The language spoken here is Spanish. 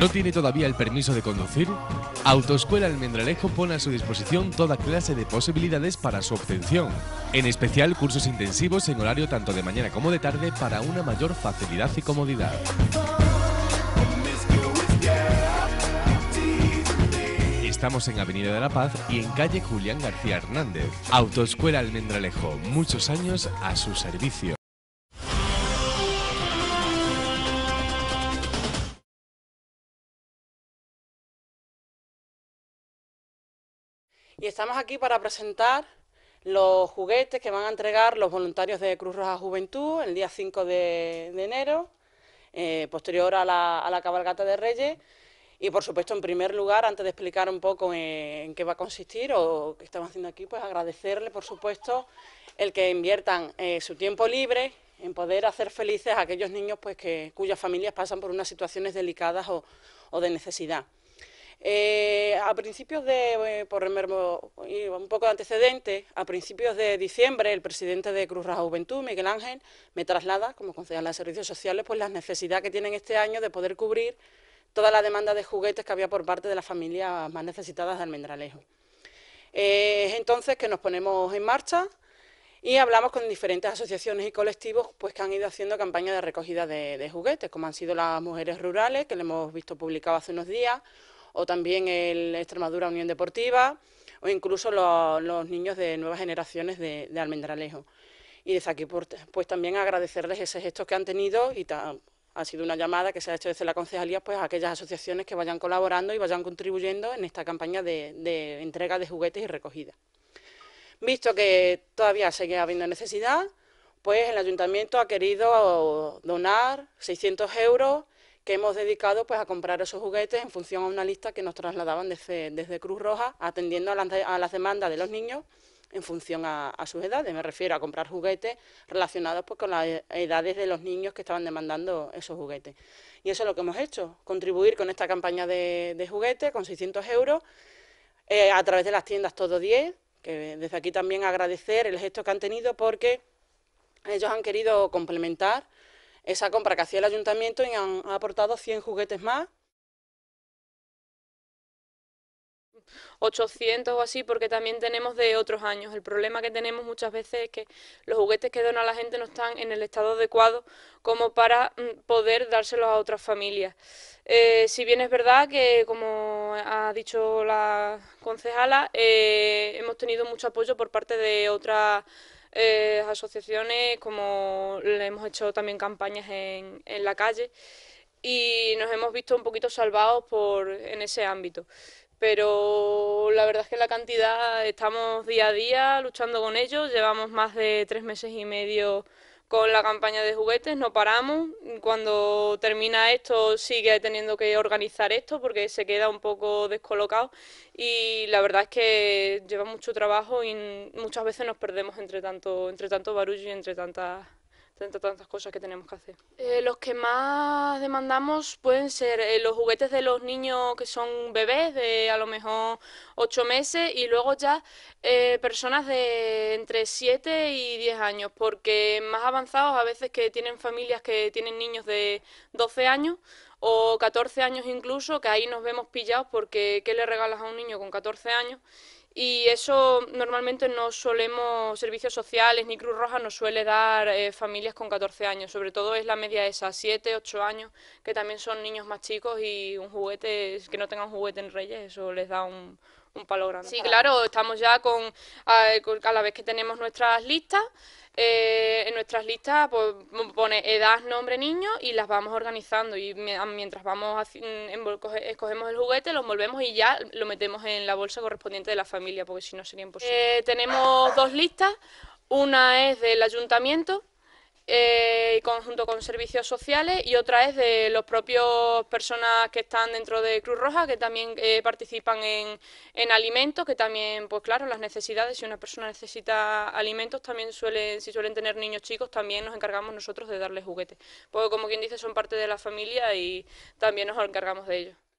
¿No tiene todavía el permiso de conducir? Autoescuela Almendralejo pone a su disposición toda clase de posibilidades para su obtención, en especial cursos intensivos en horario tanto de mañana como de tarde para una mayor facilidad y comodidad. Estamos en Avenida de la Paz y en calle Julián García Hernández. Autoescuela Almendralejo, muchos años a su servicio. Y estamos aquí para presentar los juguetes que van a entregar los voluntarios de Cruz Roja Juventud el día 5 de, enero, eh, posterior a la, a la cabalgata de Reyes. Y por supuesto, en primer lugar, antes de explicar un poco en, qué va a consistir o qué estamos haciendo aquí, pues agradecerle, por supuesto, el que inviertan eh, su tiempo libre en poder hacer felices a aquellos niños pues, que, cuyas familias pasan por unas situaciones delicadas o de necesidad. Eh, a principios de, eh, por un poco de antecedente, a principios de diciembre, el presidente de Cruz Roja Juventud, Miguel Ángel, me traslada, como concejal de Servicios Sociales, pues la necesidad que tienen este año de poder cubrir toda la demanda de juguetes que había por parte de las familias más necesitadas de Almendralejo. Eh, es entonces que nos ponemos en marcha y hablamos con diferentes asociaciones y colectivos pues, que han ido haciendo campañas de recogida de, de juguetes, como han sido las mujeres rurales, que le hemos visto publicado hace unos días, o también el Extremadura Unión Deportiva, o incluso los, niños de nuevas generaciones de, Almendralejo. Y desde aquí pues también agradecerles ese gesto que han tenido y ha sido una llamada que se ha hecho desde la concejalía pues a aquellas asociaciones que vayan colaborando y vayan contribuyendo en esta campaña de, de entrega de juguetes y recogida. Visto que todavía sigue habiendo necesidad, pues el ayuntamiento ha querido donar 600 euros que hemos dedicado pues, a comprar esos juguetes en función a una lista que nos trasladaban desde, Cruz Roja, atendiendo a las, demandas de los niños en función a, sus edades. Me refiero a comprar juguetes relacionados pues, con las edades de los niños que estaban demandando esos juguetes. Y eso es lo que hemos hecho, contribuir con esta campaña de, juguetes con 600 euros eh, a través de las tiendas Todo 10, que desde aquí también agradecer el gesto que han tenido porque ellos han querido complementar esa compra que hacía el ayuntamiento y han aportado 100 juguetes más. 800 o así, porque también tenemos de otros años. El problema que tenemos muchas veces es que los juguetes que dona la gente no están en el estado adecuado como para mm, poder dárselos a otras familias. Eh, si bien es verdad que, como ha dicho la concejala, eh, hemos tenido mucho apoyo por parte de otras eh, asociaciones, como le hemos hecho también campañas en, en la calle y nos hemos visto un poquito salvados por, en ese ámbito. Pero la verdad es que la cantidad estamos día a día luchando con ellos, llevamos más de tres meses y medio con la campaña de juguetes, no paramos. Cuando termina esto sigue teniendo que organizar esto porque se queda un poco descolocado y la verdad es que lleva mucho trabajo y muchas veces nos perdemos entre tanto, entre tanto barullo y entre tantas entre tantas cosas que tenemos que hacer. Eh, los que más demandamos pueden ser eh, los juguetes de los niños que son bebés de a lo mejor 8 meses y luego ya eh, personas de entre 7 y 10 años, porque más avanzados a veces que tienen familias que tienen niños de 12 años o 14 años incluso, que ahí nos vemos pillados porque ¿qué le regalas a un niño con 14 años? Y eso normalmente no solemos, servicios sociales ni Cruz Roja nos suele dar eh, familias con 14 años, sobre todo es la media esa, 7, 8 años, que también son niños más chicos y un juguete, que no tengan juguete en Reyes, eso les da un, un palo grande. Sí, claro, estamos ya con, a la vez que tenemos nuestras listas, eh, en nuestras listas pues, pone edad, nombre, niño y las vamos organizando y mientras vamos escogemos el juguete, lo envolvemos y ya lo metemos en la bolsa correspondiente de la familia porque si no sería imposible. Eh, tenemos dos listas, una es del ayuntamiento conjunto con servicios sociales y otra es de los propios personas que están dentro de Cruz Roja que también eh, participan en, en, alimentos que también pues claro las necesidades si una persona necesita alimentos también suelen si suelen tener niños chicos también nos encargamos nosotros de darles juguetes. Porque como quien dice son parte de la familia y también nos encargamos de ellos